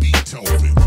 Beethoven.